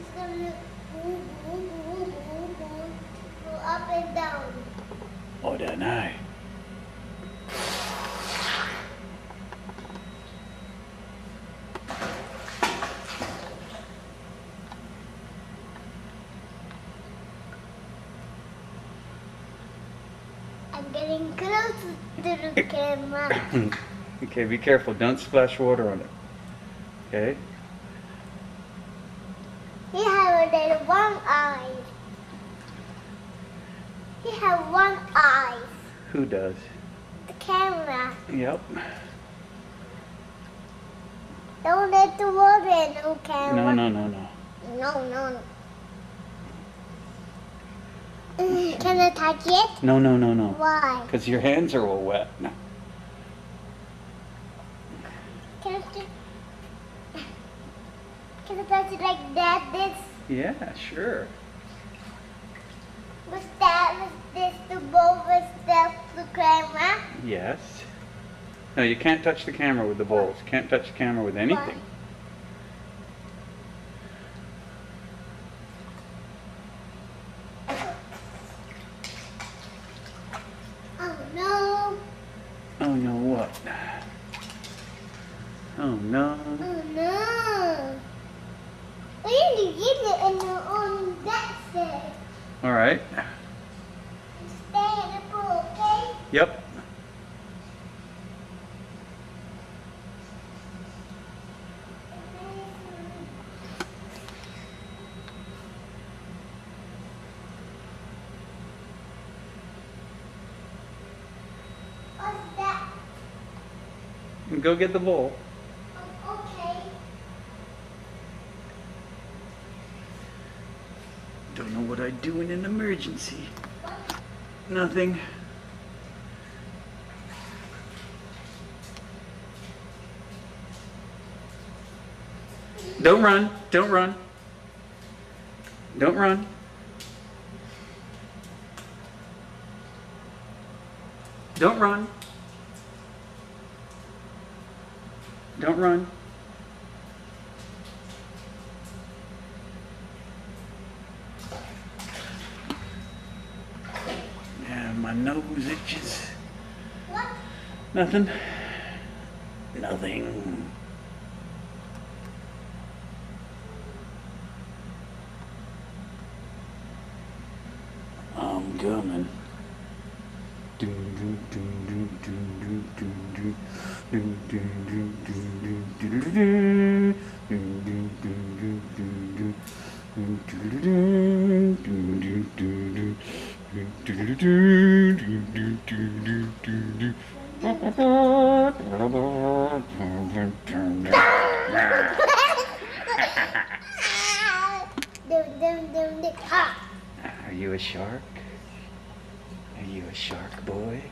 It's gonna go, go, go, go, go, go up and down. Oh, that night. I'm getting close to the camera. okay, be careful. Don't splash water on it. Okay? He have little one eye. He have one eye. Who does? The camera. Yep. Don't let the water in the camera. No, no, no, no. No, no, no. Mm, Can I touch it? No, no, no, no. Why? Because your hands are all wet. No. Can I touch Can I touch it like that? This Yeah, sure. was that was this the bowl was that the camera? Yes. No, you can't touch the camera with the bowls. You can't touch the camera with anything. Oh no! Oh no, what? Oh no. Oh no! We need to get it in the on that side. All right. Stay in the pool, okay? Yep. What's that? Go get the bowl. Oh, okay. Don't know what I'd do in an emergency. Nothing. Don't run. Don't run. Don't run. Don't run. Don't run. Yeah, my nose itches. What? Nothing. Nothing. I'm coming. Are you a shark? Are you a shark boy?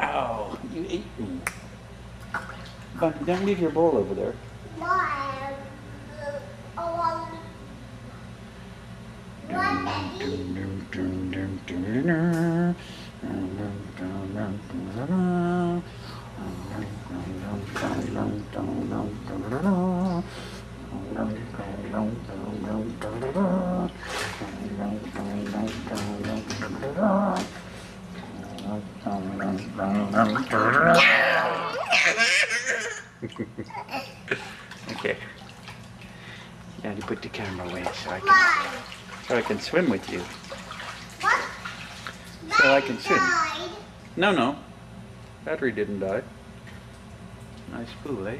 Ow, you ate me. Don't leave your bowl over there. Why? Oh, um, what, Daddy? okay. Yeah, you put the camera away so I can? So I can swim with you. What? So I can swim. died. No, no. Battery didn't die. Nice pool, eh?